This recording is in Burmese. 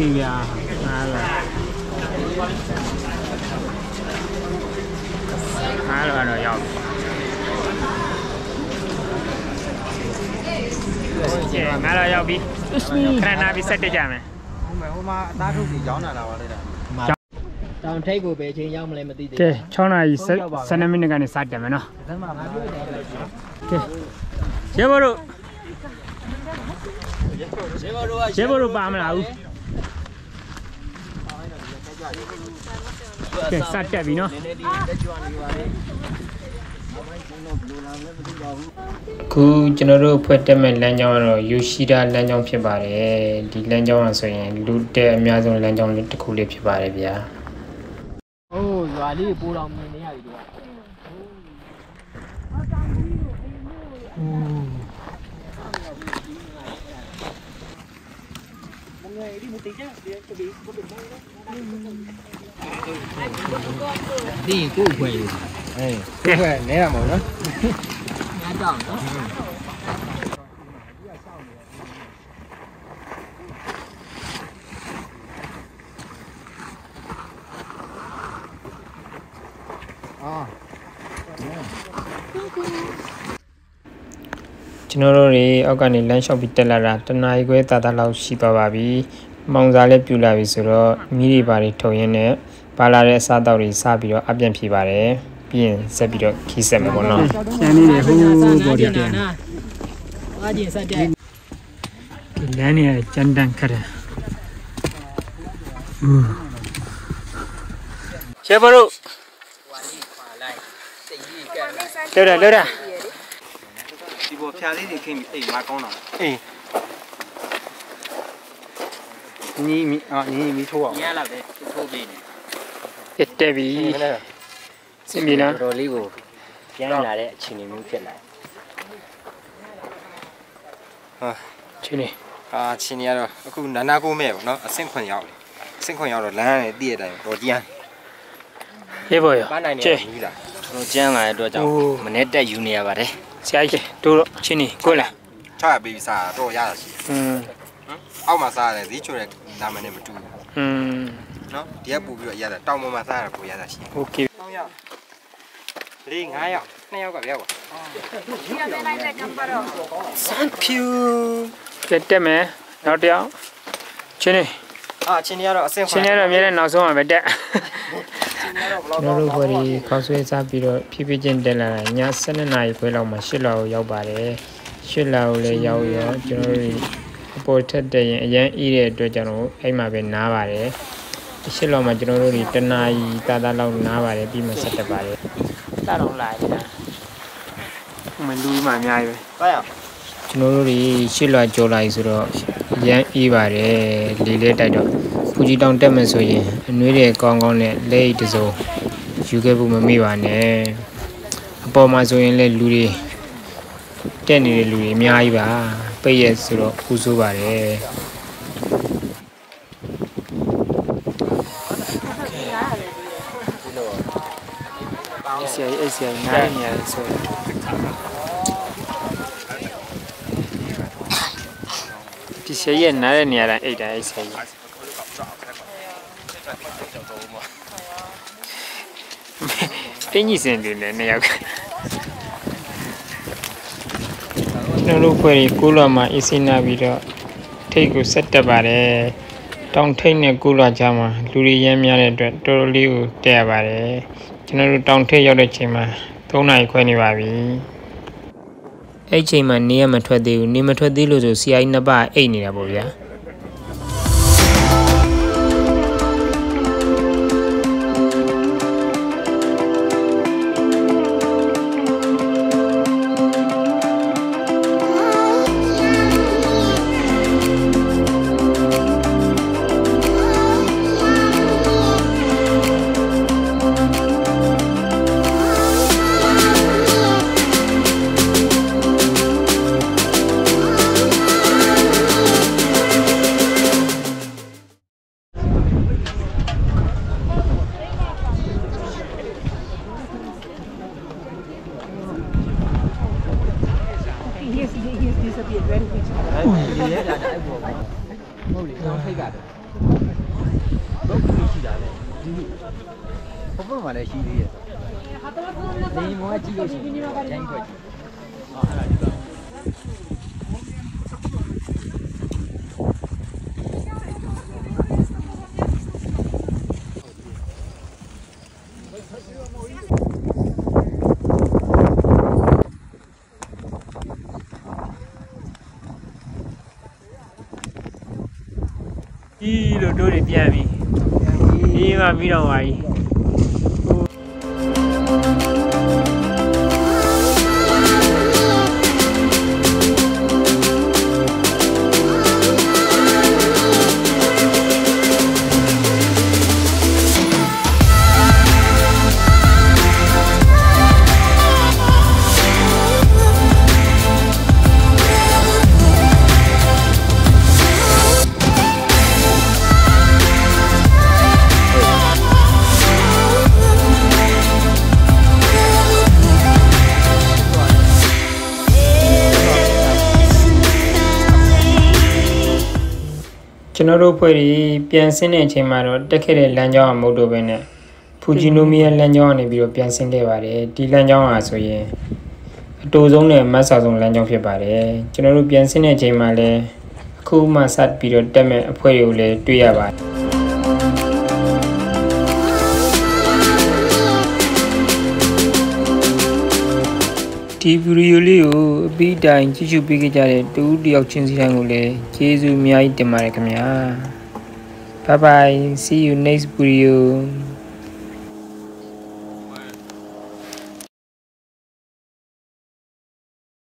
เคဗျာအားလာအားလာတော့ရောက်ပြီကဲငါတော့ရောက်ပြီခဏနာပြီးဆက်တက်ကြမယ်ဟိုမှာဟိုမှာအသားထုတ်ကြီးရောင်းလာတာပါလေတာတောင်ထိပ်ကိုပဲအချိန်ရောက်မလဲမသိသေးကဲ6နာရီ12မိနစ်ကနေစတက်မယ်နော်ဒါမှမဟုတ်ဘူးကဲရေဘောတို့ရေဘောတို့ကရေဘောတို့ပါမလားဦး ကဲစတက်ပြီနော်နည်းနည်းလေးတက်ကြွနေပါလေအမိုင်းကျွန်တော်ဘယ်လိုလာလဲမသိပါဘူးခုကျွန်တော်တို့ဖွဲ့တက်မဲ့လမ်းကြောင်းကတော့ယူရှိတာလမ်းကြောင်းဖြစ်ပါတယ်ဒီလမ်းကြောင်းကဆိုရင်လူတက်အများဆုံးလမ်းကြောင်းတစ်ခုလေးဖြစ်ပါတယ်ဗျာအိုးရွာလေးပိုးတော်မြင်နေရပြီ ကွာဒီကိုယ်ခွဲအေးကိုယ်ကနဲတာမဟုတ်နော်ညာတောင်းနော်အာ ကျွန်တော်တို့တွေအောက်ကနေလမ်းလျှောက်ပြီးတက်လာတာတနာရီခွဲတာတာလောက်ရှိသွားပါပြီ။မောင်စာလည်းပြူလာပြီဆိုတော့မိတွေပါတွေထုံရင်းနဲ့ပါလာတဲ့အစားအသောက်တွေစပြီးတော့အပြန်ဖြေပါတယ်။ပြီးရင်ဆက်ပြီးတော့ခီးဆက်မယ်ပေါ့နော်။ကျန်နေတယ်ဟိုးဘော်ဒီတက်အားကျင်ဆက်တဲ့ဒီလမ်းနေရကြမ်းတမ်းခက်တယ်။ချေဘရုဟွာလေးပါလိုက်စိတ်ကြီးကဲလိုက်လောတာလောတာဒီပေါ် ဖြာလေးတွေခင်းပြီးအေးငါကောင်းတာအေးညီမီအာညီမီထိုးအောင်ညလာပဲထိုးပေးနေပြတ်တက်ပြီစင်ပြီလားတော်လေးကိုပြန်လာတဲ့အခြေအနေမျိုးဖြစ်လာချင်းနေအာချင်းနေရတော့အခုနာနာကိုမဲ့ပေါ့နော်အဆင့်ခွန်ရောက်တယ်အဆင့်ခွန်ရောက်တော့လမ်းနဲ့တည့်ရတိုင်းတော့ကြမ်းရေးပေါ်ရပန်းနိုင်နေချေဘူးလားကျွန်တော်ကျန်းလာတဲ့အတွက်ကြောင့်အိုးမနေ့တက်ယူနေရပါတယ် ဆရာကြီးတို့တော့ချင်းနေကိုလား ချရပေးပြီးစားတော့ရတာရှိ อืม အောက်မှာစားရတယ်ဈေးချိုတဲ့နာမည်နဲ့မတူဘူး อืม နော်ဒီကပူပြီးတော့ရတာတောင်ပေါ်မှာစားရတာကိုရတာရှိ โอเค 3ယောက်လေး9ယောက်2ယောက်ကပြောက်ပါ စံဖြူကဲတက်မယ်နောက်တစ်ယောက်ချင်းနေ အာချင်းနေရတော့အဆင့်ခွန် ချင်းနေတော့အများနဲ့နောက်ဆုံးမှာပဲတက် ချင်းနေရတော့ဘယ်ကျွန်လောက်တော်တို့ဘော်ဒီခေါက်ဆွဲစားပြီးတော့ဖြည်းဖြည်းချင်းတက်လာတာည7နာရီခွဲလောက်မှာ8လောက်ရောက်ပါတယ်8လောက်လည်းရောက်ရောကျွန်တော်တို့အပေါ်ထက်တက်ရင်အရန်အေးတဲ့အတွက်ကျွန်တော်အဲ့မှာပဲနားပါတယ်8လောက်မှာကျွန်တော်တို့ဒီတနာရီတာတာလောက်နားပါတယ်ပြီးမှဆက်တက်ပါတယ်တာတော့လာပြီလားမလူမှအများကြီးပဲပါရကျွန်တော်တို့တွေရှစ်လွှာကြော်လာပြီဆိုတော့ရမ်းအေးပါတယ်လေလေးတိုက်တော့ဖူ ကြီးတောင်တက်မယ်ဆိုရင်အနှွေးတွေကောင်းကောင်းနဲ့လက်အိတ်တစ်စုံယူခဲ့ဖို့မမေ့ပါနဲ့အပေါ်မှာဆိုရင်လည်းလူတွေတက်နေတဲ့လူတွေအများကြီးပါပိတ်ရက်ဆိုတော့ပူဆိုးပါတယ်ဆရာကြီးအဲ့ဆရာကြီးနားနေရတယ်ဆိုတော့ဒီဆရာကြီးကနားတဲ့နေရာတိုင်းအိတ်တာအဲ့ဆရာကြီး တင်းကြီးစင်တယ်လည်းနှစ်ယောက်ကကျွန်တော်တို့ဖွဲ့ရီကိုလွာမှာအစီနာပြီးတော့ထိတ်ကိုဆက်တက်ပါတယ်တောင်ထိတ်နဲ့ကိုလွာချာမှာလူတွေရမ်းများတဲ့အတွက်တော်တော်လေးကိုတက်ရပါတယ်ကျွန်တော်တို့တောင်ထိတ်ရောက်တဲ့ချိန်မှာ3နာရီခွဲနေပါပြီအဲ့ချိန်မှာနေရမထွက်သေးဘူးနေမထွက်သေးလို့ဆိုဆရာကြီးနှစ်ပါးအိတ်နေတာပေါ့ဗျာ ဟုတ်လေတောင်ထိပ်ကတော့ခုရှိတာလေဒီဘုံဘုံမှာလည်းရှိသေးရဲ့ဒီမောကြည့်လို့ရှိရင်ဂျိုင်းခွက်ကြည့်အာအဲ့ဒါဒီ ကဒီလိုတို့တွေပြန်ပြီဒီမှာပြီးတော့ပါပြီ ကျွန်တော်တို့ဖွဲ့ပြီးပြန်ဆင်းတဲ့အချိန်မှာတော့တက်ခဲ့တဲ့လမ်းကြောင်းအမဟုတ်တော့ဘဲနဲ့ဖူဂျီနိုမီယာလမ်းကြောင်းကနေပြီးတော့ပြန်ဆင်းခဲ့ပါတယ်ဒီလမ်းကြောင်းဟာဆိုရင်အတူဆုံးနဲ့မတ်ဆာဆုံးလမ်းကြောင်းဖြစ်ပါတယ်ကျွန်တော်တို့ပြန်ဆင်းတဲ့အချိန်မှာလည်းအခုမှစပြီးတော့တက်မဲ့အဖွဲ့တွေကိုလည်းတွေ့ရပါတယ် ဒီဗီဒီယိုလေးကိုအပြီးတိုင်ကြည့်ရှုပေးကြတဲ့တူတယောက်ချင်းစီတိုင်းကိုလည်းကျေးဇူးအများကြီးတင်ပါတယ်ခင်ဗျာ Bye bye see you next video